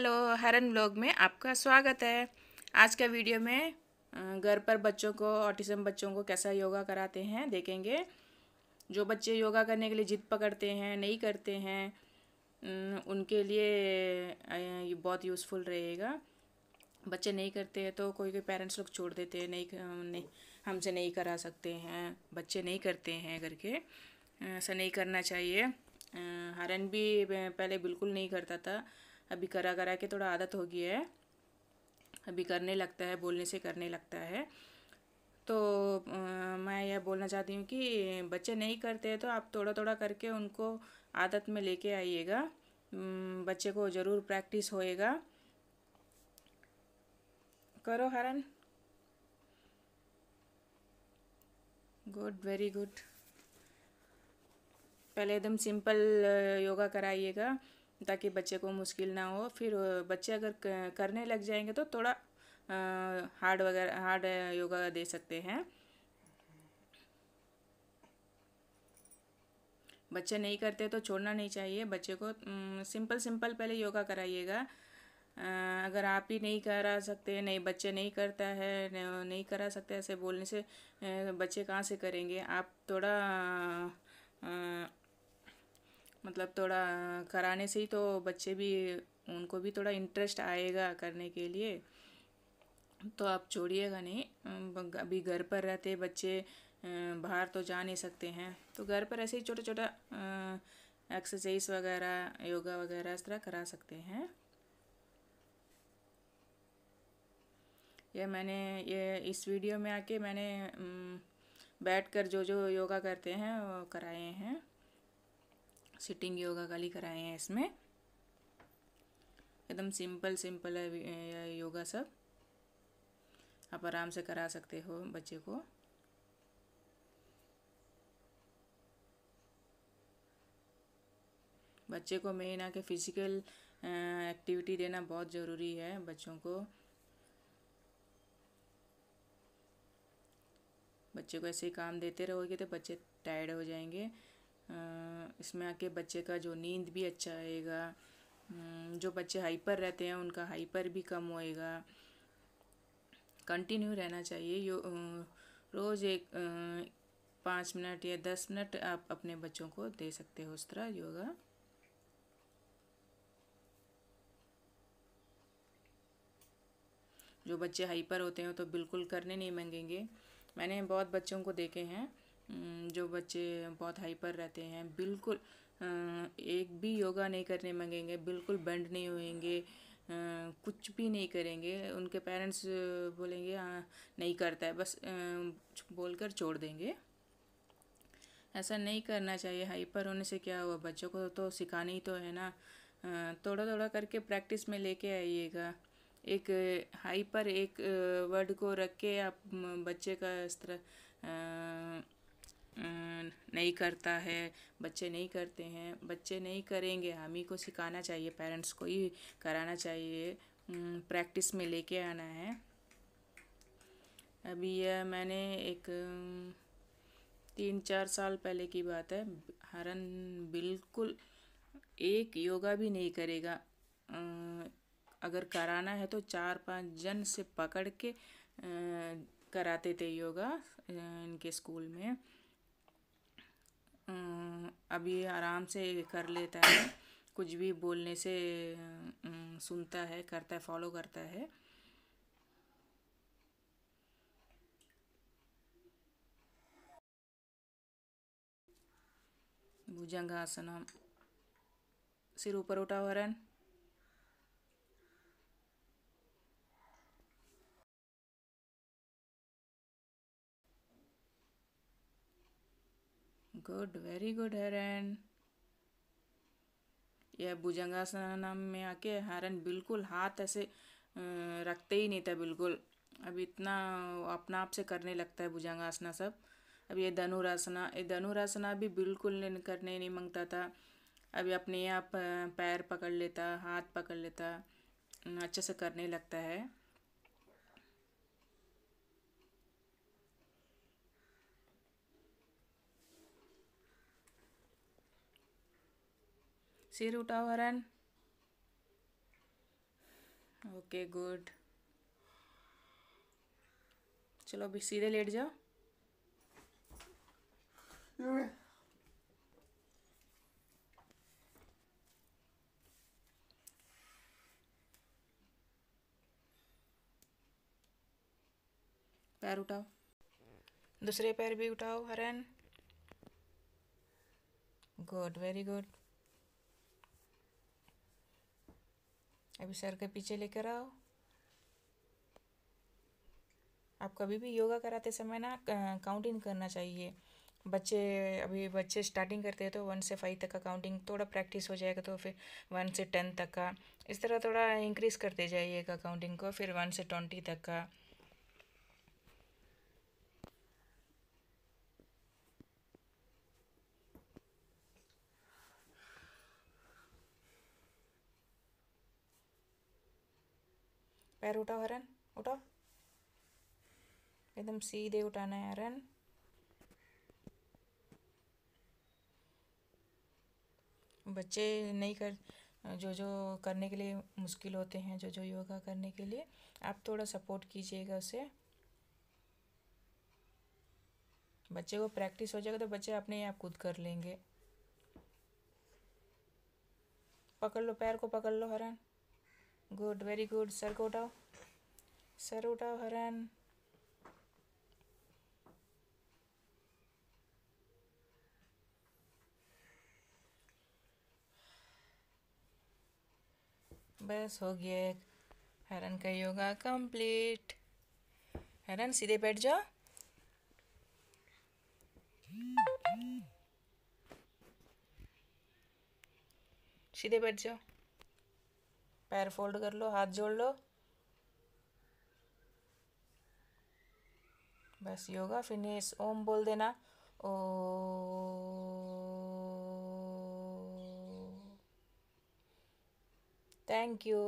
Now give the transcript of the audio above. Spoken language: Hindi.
हेलो हरन ब्लॉग में आपका स्वागत है। आज का वीडियो में घर पर बच्चों को, ऑटिज्म बच्चों को कैसा योगा कराते हैं देखेंगे। जो बच्चे योगा करने के लिए जिद पकड़ते हैं, नहीं करते हैं उनके लिए ये बहुत यूज़फुल रहेगा। बच्चे नहीं करते हैं तो कोई कोई पेरेंट्स लोग छोड़ देते हैं, नहीं नहीं, हमसे नहीं करा सकते हैं। बच्चे नहीं करते हैं करके ऐसा नहीं करना चाहिए। हरन भी पहले बिल्कुल नहीं करता था। अभी करा करा के थोड़ा आदत हो गई है। अभी करने लगता है बोलने से करने लगता है। तो आ, मैं यह बोलना चाहती हूँ कि बच्चे नहीं करते हैं तो आप थोड़ा थोड़ा करके उनको आदत में लेके आइएगा। बच्चे को ज़रूर प्रैक्टिस होएगा। करो हरन गुड वेरी गुड। पहले एकदम सिंपल योगा कराइएगा। ताकि बच्चे को मुश्किल ना हो। फिर बच्चे अगर करने लग जाएँगे तो थोड़ा हार्ड वगैरह हार्ड योगा दे सकते हैं। बच्चे नहीं करते तो छोड़ना नहीं चाहिए। बच्चे को सिंपल सिंपल पहले योगा कराइएगा। अगर आप ही नहीं करा सकते, नहीं, बच्चे नहीं करता है नहीं करा सकते ऐसे बोलने से बच्चे कहाँ से करेंगे? आप थोड़ा मतलब थोड़ा कराने से ही तो बच्चे भी, उनको भी थोड़ा इंटरेस्ट आएगा करने के लिए। तो आप छोड़िएगा नहीं। अभी घर पर रहते बच्चे बाहर तो जा नहीं सकते हैं। तो घर पर ऐसे ही छोटा छोटा एक्सरसाइज वगैरह, योगा वगैरह इस तरह करा सकते हैं। ये मैंने, ये इस वीडियो में आके मैंने बैठकर जो जो योगा करते हैं वो कराए हैं। सिटिंग योगा खाली कराए हैं इसमें। एकदम सिंपल सिंपल है योगा सब। आप आराम से करा सकते हो बच्चे को। बच्चे को मेन आके फ़िज़िकल एक्टिविटी देना बहुत ज़रूरी है बच्चों को। बच्चे को ऐसे ही काम देते रहोगे तो बच्चे टायर्ड हो जाएँगे। इसमें आके बच्चे का जो नींद भी अच्छा आएगा जो बच्चे हाइपर रहते हैं, उनका हाइपर भी कम होएगा। कंटिन्यू रहना चाहिए। यो रोज़ एक पाँच मिनट या दस मिनट आप अपने बच्चों को दे सकते हो उस तरह योगा। जो बच्चे हाइपर होते हैं तो बिल्कुल करने नहीं मांगेंगे। मैंने बहुत बच्चों को देखे हैं। जो बच्चे बहुत हाइपर रहते हैं, बिल्कुल एक भी योगा नहीं करने मांगेंगे, बिल्कुल बेंड नहीं होएँगे कुछ भी नहीं करेंगे, उनके पेरेंट्स बोलेंगे हाँ नहीं करता है, बस बोलकर छोड़ देंगे। ऐसा नहीं करना चाहिए हाइपर होने से क्या हुआ, बच्चों को तो सिखाना ही तो है ना। थोड़ा थोड़ा करके प्रैक्टिस में लेके आइएगा। एक हाइपर एक वर्ड को रख के आप बच्चे का इस तरह नहीं करता है, बच्चे नहीं करते हैं, बच्चे नहीं करेंगे, हम ही को सिखाना चाहिए पेरेंट्स को ही कराना चाहिए प्रैक्टिस में लेके आना है। अभी यह मैंने एक तीन चार साल पहले की बात है, हरन बिल्कुल एक योगा भी नहीं करेगा। अगर कराना है तो चार पाँच जन से पकड़ के कराते थे योगा इनके स्कूल में। अभी आराम से कर लेता है, कुछ भी बोलने से सुनता है, करता है फॉलो करता है। भुजंगासनम, सिर ऊपर उठा वरन गुड वेरी गुड हरन यह भुजंगासन में आके हरन बिल्कुल हाथ ऐसे रखते ही नहीं था बिल्कुल। अब इतना अपना आप से करने लगता है भुजंगासना सब। अब ये धनुरासना ये धनुरासना भी बिल्कुल करने नहीं माँगता था। अभी अपने आप पैर पकड़ लेता, हाथ पकड़ लेता अच्छे से करने लगता है। सिर उठाओ हरन ओके गुड चलो, अभी सीधे लेट जाओ। पैर उठाओ। दूसरे पैर भी उठाओ हरन गुड वेरी गुड अभी सर के पीछे लेकर आओ। आप कभी भी योगा कराते समय ना काउंटिंग करना चाहिए। बच्चे, अभी बच्चे स्टार्टिंग करते हैं तो वन से फाइव तक का काउंटिंग थोड़ा प्रैक्टिस हो जाएगा तो फिर वन से टेन तक का। इस तरह थोड़ा इंक्रीज़ करते जाइएगा काउंटिंग को, फिर वन से ट्वेंटी तक का। पैर उठाओ हरन उठाओ। एकदम सीधे उठाना है हरन बच्चे नहीं कर, जो जो करने के लिए मुश्किल होते हैं, जो जो योगा करने के लिए, आप थोड़ा सपोर्ट कीजिएगा उसे। बच्चे को प्रैक्टिस हो जाएगा तो बच्चे अपने आप खुद कर लेंगे। पकड़ लो, पैर को पकड़ लो हरन गुड वेरी गुड सर को उठाओ सर उठाओ हरन बस हो गया हरन का योगा कंप्लीट हरन सीधे बैठ जाओ। सीधे बैठ जाओ। पैर फोल्ड कर लो, हाथ जोड़ लो। बस योगा, फिनिश, ओम बोल देना। ओ थैंक यू